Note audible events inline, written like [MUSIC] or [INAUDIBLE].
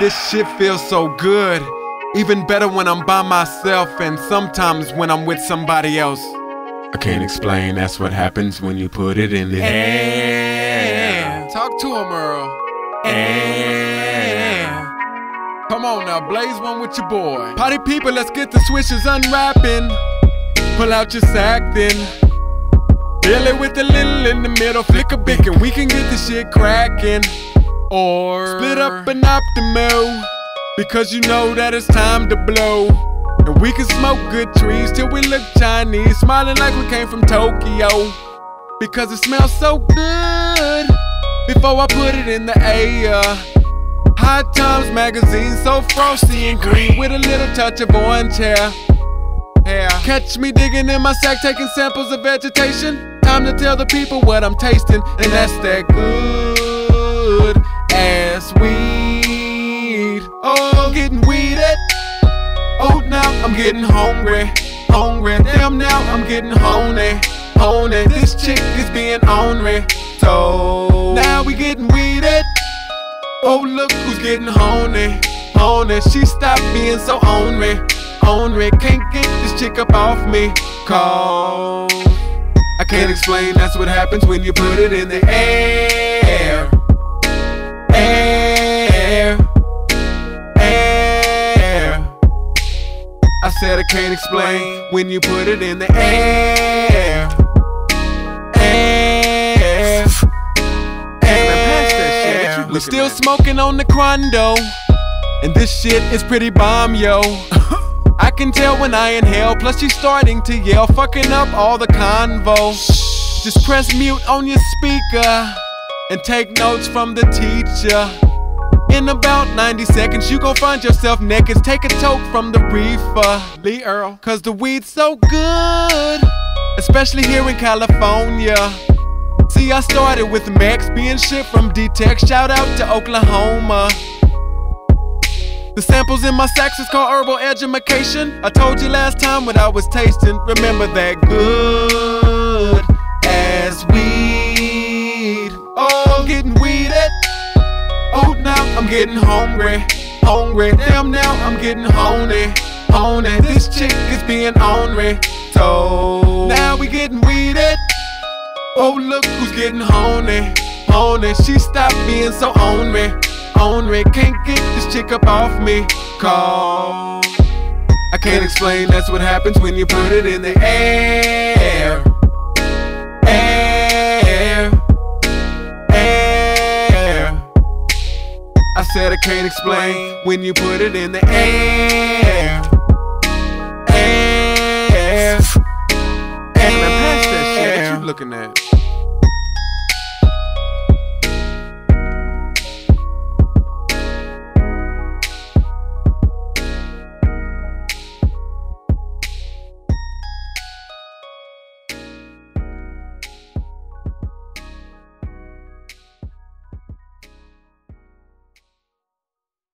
This shit feels so good. Even better when I'm by myself and sometimes when I'm with somebody else. I can't explain, that's what happens when you put it in the air. Talk to him, Earl. Air. Come on now, blaze one with your boy. Party people, let's get the Swishers unwrapping. Pull out your sack then. Fill it with a little in the middle, flick a Bic, and we can get this shit cracking. Or Split up an optimo, because you know that it's time to blow. And we can smoke good trees till we look Chinese, smiling like we came from Tokyo. Because it smells so good before I put it in the air. High Times magazine, so frosty and green with a little touch of orange hair. hair. Catch me digging in my sack, taking samples of vegetation. Time to tell the people what I'm tasting, and that's that good getting hungry, hungry. Damn, now I'm getting honey, honey. This chick is being ornery, so now we getting weeded. Oh, look who's getting honey, honey. She stopped being so ornery, ornery. Can't get this chick up off me, cause I can't explain. That's what happens when you put it in the air, air, can't explain when you put it in the air. Air. Air. We still smoking on the Quando. And this shit is pretty bomb, yo. [LAUGHS] I can tell when I inhale, plus she's starting to yell, fucking up all the convo. Just press mute on your speaker and take notes from the teacher. In about 90 seconds, you gon' find yourself naked. Take a toke from the reefer, Lee Earl. Cause the weed's so good, especially here in California. See, I started with Max being shipped from D-Tech. Shout out to Oklahoma. The samples in my sacks is called herbal education. I told you last time what I was tasting. Remember that good getting hungry, hungry. Damn, now I'm getting honey, honey. This chick is being ornery, so now we getting weeded. Oh, look who's getting honey, honey. She stopped being so ornery, ornery. Can't get this chick up off me, cause I can't explain. That's what happens when you put it in the air. Said I can't explain when you put it in the air. Air. Man, pass that shit. What Air. you looking at?